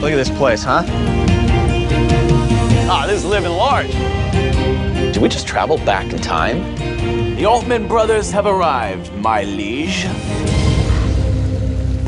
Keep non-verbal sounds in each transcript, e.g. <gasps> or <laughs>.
Look at this place, huh? Ah, this is living large. Did we just travel back in time? The Altman brothers have arrived, my liege.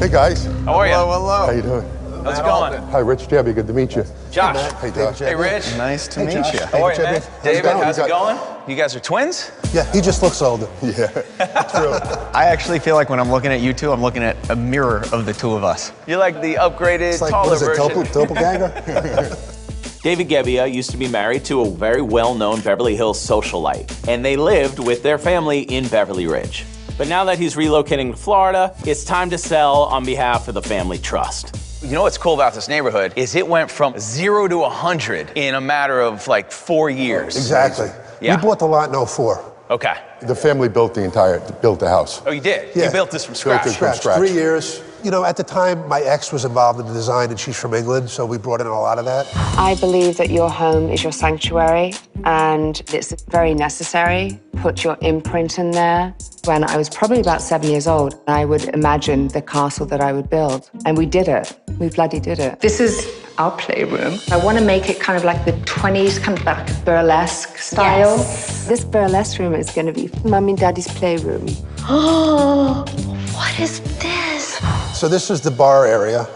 Hey guys, How are you? how you doing? How's it going? Hi, Rich Debbie. Good to meet you. Josh. Hey, Josh. Hey, Rich. Nice to Hey, meet Josh. you. Hey, How are you, man? How's David, going? how's it got- going? You guys are twins? Yeah, he just looks older. <laughs> Yeah, true. <laughs> I actually feel like when I'm looking at you two, I'm looking at a mirror of the two of us. You're like the upgraded, It's like, taller what is it, version. Doppel, Doppelganger? <laughs> David Gebbia used to be married to a very well-known Beverly Hills socialite, and they lived with their family in Beverly Ridge. But now that he's relocating to Florida, it's time to sell on behalf of the family trust. You know what's cool about this neighborhood is it went from zero to a hundred in a matter of like four years. Exactly. Yeah. We bought the lot in 04. Okay. the family built the entire, built the house. Oh, you did? Yeah. You built this from Built it from Scratch, scratch. three years. You know, at the time, my ex was involved in the design, and she's from England, so we brought in a lot of that. I believe that your home is your sanctuary and it's very necessary. Put your imprint in there. When I was probably about seven years old, I would imagine the castle that I would build. And we did it. We bloody did it. This is our playroom. I want to make it kind of like the 20s, kind of like burlesque style. Yes. This burlesque room is going to be mummy and daddy's playroom. Oh, <gasps> what is this? So this is the bar area.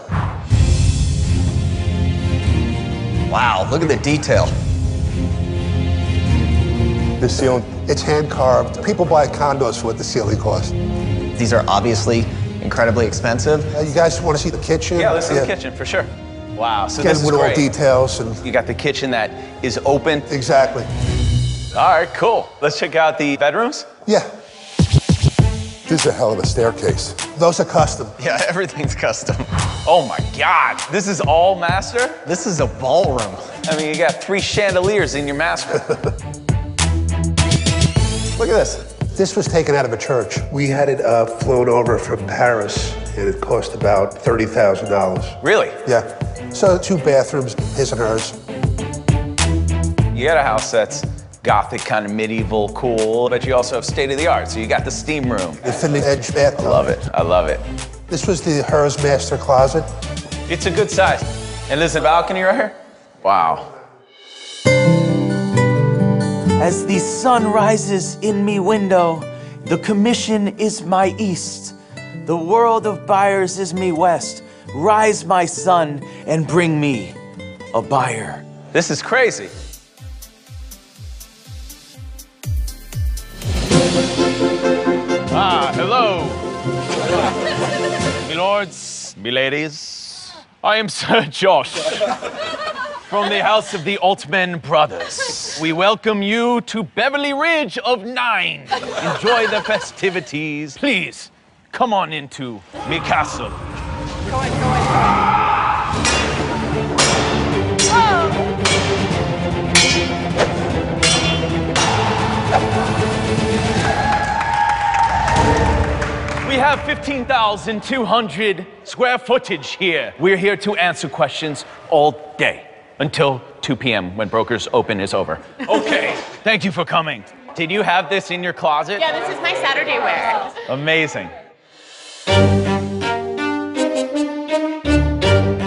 Wow, look at the detail. The ceiling, It's hand carved. People buy condos for what the ceiling costs. These are obviously incredibly expensive. Uh, you guys want to see the kitchen? Yeah, let's see the kitchen for sure. Wow, so Again, this is with all details and You got the kitchen that is open. exactly. All right, cool. Let's check out the bedrooms. Yeah, this is a hell of a staircase. those are custom. Yeah, <laughs> everything's custom. Oh my God, this is all master? This is a ballroom. I mean, you got three chandeliers in your master. <laughs> Look at this. This was taken out of a church. We had it uh, flown over from Paris, and it cost about $30,000. really? Yeah. So two bathrooms, his and hers. You got a house that's gothic, kind of medieval, cool, but you also have state of the art. So you got the steam room. Infinity edge bathtub. I love it. I love it. This was the hers master closet. It's a good size. And there's a balcony right here. Wow. As the sun rises in me window, the commission is my east. The world of buyers is me west. Rise, my son, and bring me a buyer. This is crazy. Ah, hello. <laughs> me lords, me ladies. I am Sir Josh from the house of the Altman brothers. We welcome you to Beverly Ridge of Nine. Enjoy the festivities. Please, come on into me castle. We have 15,200 square footage here. We're here to answer questions all day until 2 p.m. when Brokers Open is over. Okay, thank you for coming. Did you have this in your closet? Yeah, this is my Saturday wear. Amazing.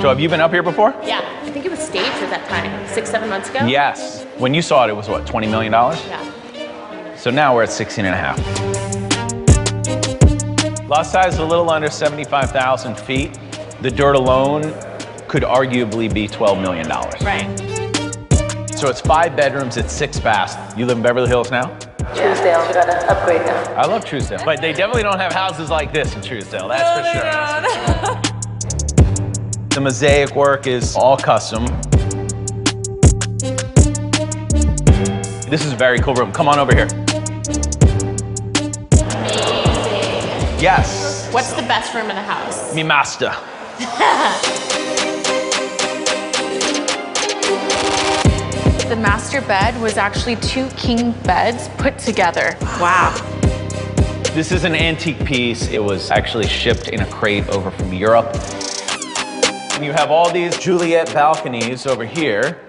So have you been up here before? Yeah, I think it was staged at that time, six, seven months ago. Yes. When you saw it, it was what, $20 million? Yeah. So now we're at 16 and a half. Lot size is a little under 75,000 feet. The dirt alone could arguably be $12 million. Right. So it's five bedrooms, it's six baths. You live in Beverly Hills now? Trousdale, we gotta upgrade them. I love Trousdale, but they definitely don't have houses like this in Trousdale, that's for oh sure. <laughs> The mosaic work is all custom. This is a very cool room. Come on over here. Yes, What's the best room in the house? me master. <laughs> The master bed was actually two king beds put together. Wow. This is an antique piece. It was actually shipped in a crate over from Europe. And you have all these Juliet balconies over here.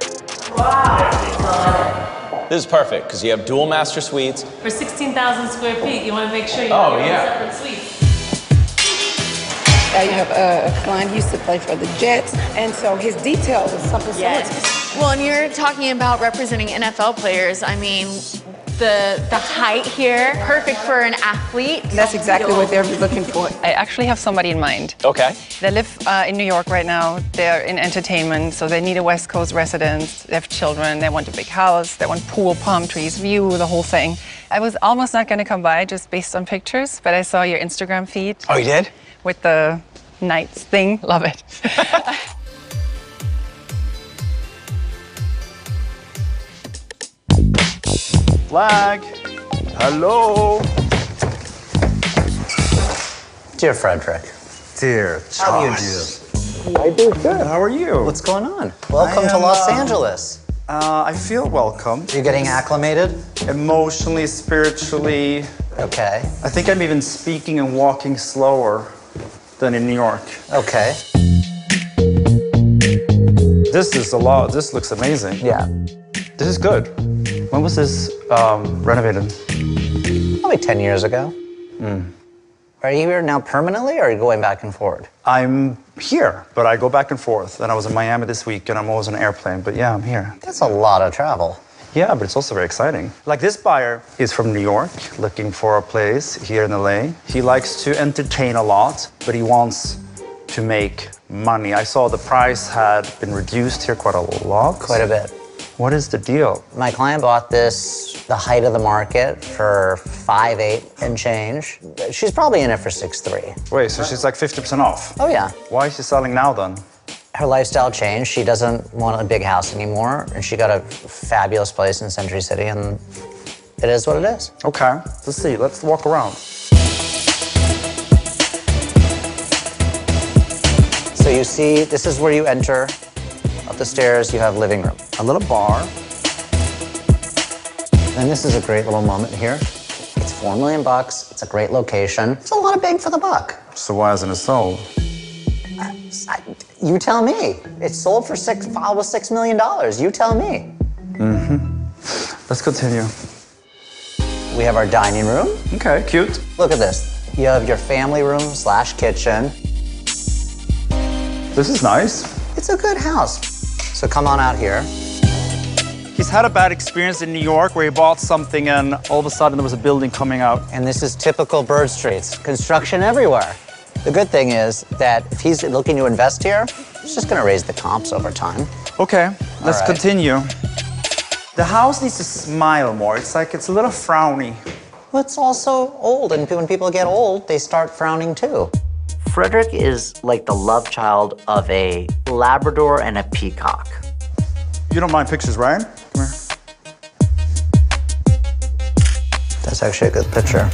Wow. This is perfect because you have dual master suites. For 16,000 square feet, you want to make sure you Oh, have your yeah. separate suite. I have a, a client who used to play for the Jets, and so his detail was something so much. Well, and you're talking about representing NFL players. I mean, the the height here, perfect for an athlete. That's exactly what they're looking for. I actually have somebody in mind. Okay. They live uh, in New York right now. They're in entertainment, so they need a West Coast residence. They have children. They want a big house. They want pool, palm trees, view, the whole thing. I was almost not going to come by just based on pictures, but I saw your Instagram feed Oh, you did? with the knights thing. Love it. <laughs> Flagg. Hello. Dear Fredrik, Dear how do you do? I do good. How are you? What's going on? Welcome I to Los uh, Angeles. Uh, I feel welcome. You're getting acclimated? Emotionally, spiritually. Okay. I think I'm even speaking and walking slower than in New York. Okay. This is a lot. This looks amazing. Yeah. This is good. When was this um, renovated? Probably 10 years ago. Are you here now permanently or are you going back and forth? I'm here, but I go back and forth. And I was in Miami this week, and I'm always on an airplane. But yeah, I'm here. That's a lot of travel. Yeah, but it's also very exciting. Like this buyer is from New York, looking for a place here in LA. He likes to entertain a lot, but he wants to make money. I saw the price had been reduced here quite a lot. Quite a bit. What is the deal? My client bought this the height of the market for five eight and change. She's probably in it for six three. Wait, so she's like 50% off. Oh yeah. Why is she selling now then? Her lifestyle changed. She doesn't want a big house anymore, and she got a fabulous place in Century City, and it is what it is. Okay, let's see. Let's walk around. So you see, this is where you enter. The stairs, you have living room. A little bar. And this is a great little moment here. It's four million bucks. It's a great location. It's a lot of bang for the buck. So why isn't it sold? I- you tell me. It's sold for six, almost six million dollars. You tell me. Mm-hmm. Let's continue. We have our dining room. Okay, cute. Look at this. You have your family room slash kitchen. This is nice. It's a good house. So come on out here. He's had a bad experience in New York where he bought something and all of a sudden there was a building coming out. And this is typical Bird Streets. Construction everywhere. The good thing is that if he's looking to invest here, it's just gonna raise the comps over time. Okay, let's right. continue. The house needs to smile more. It's like it's a little frowny. Well, it's also old, and when people get old, they start frowning too. Fredrik is like the love child of a Labrador and a peacock. You don't mind pictures, Ryan? Come here. That's actually a good picture.